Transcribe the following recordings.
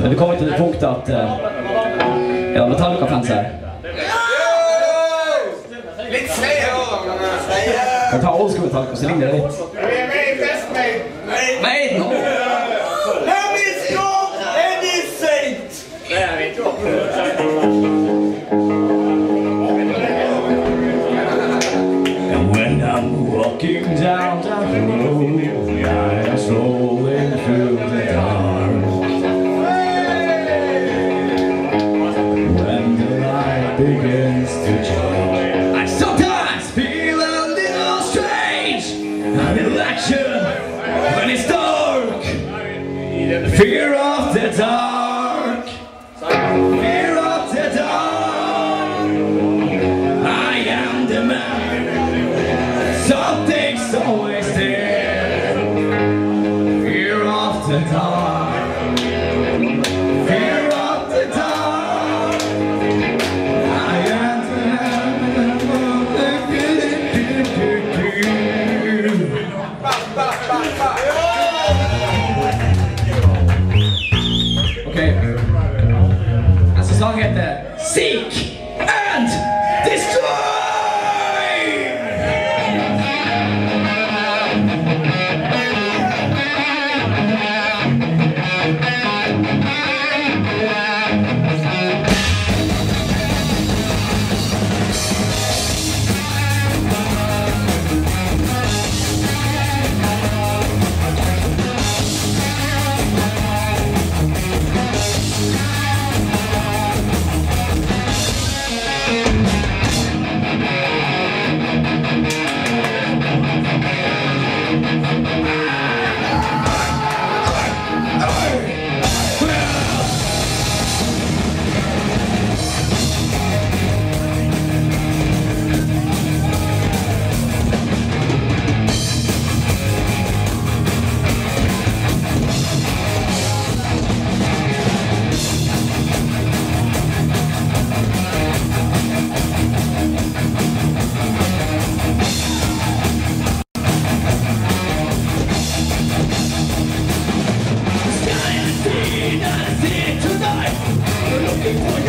Men vi kommer til det punktet at uh, Ja, Metallica-fans her. Litt men eh, Kan ta old school Metallica, så ligner det litt. Fear of the dark. Fear of the dark. I am the man. Something's always there. Fear of the dark. Seek Thank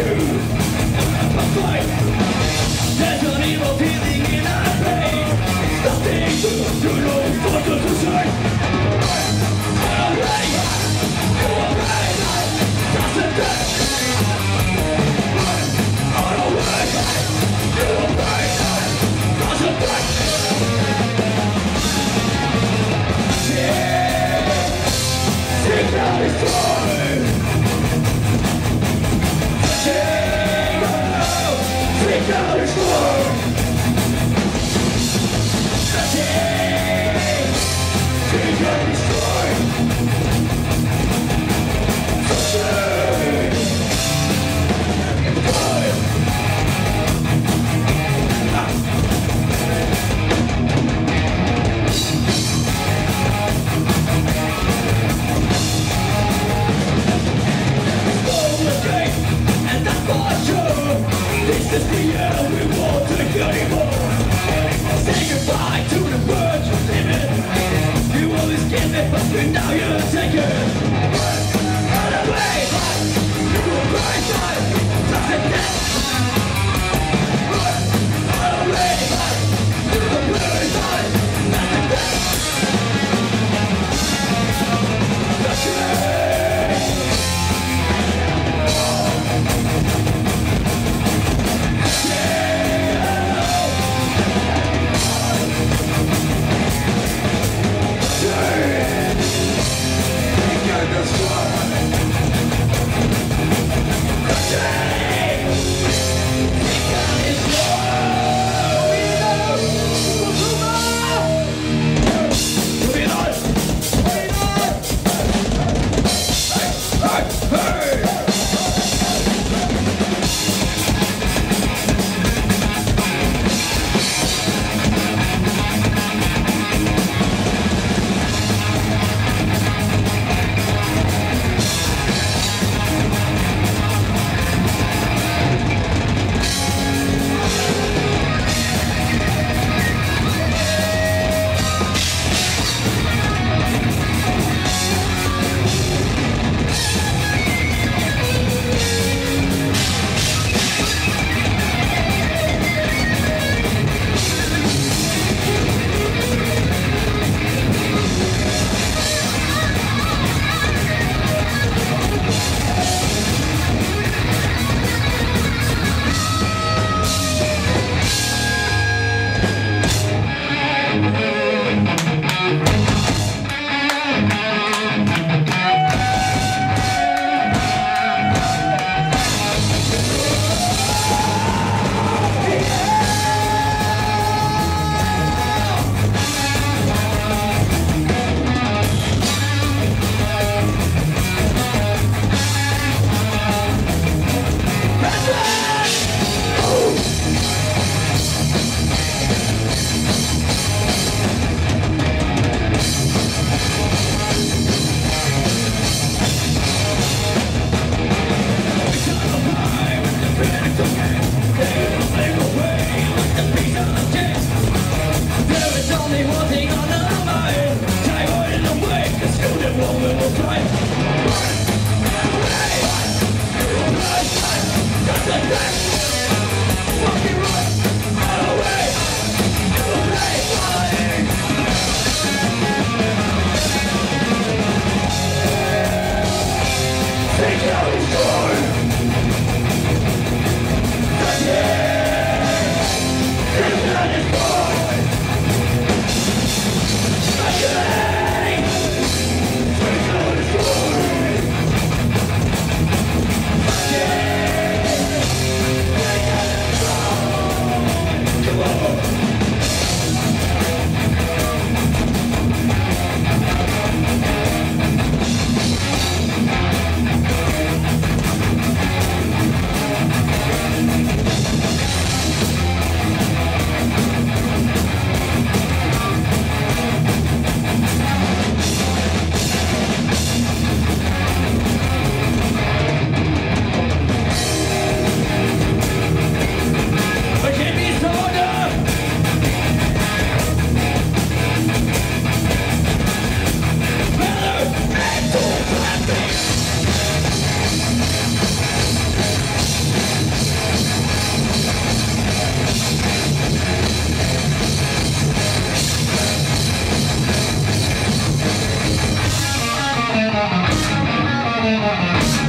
Música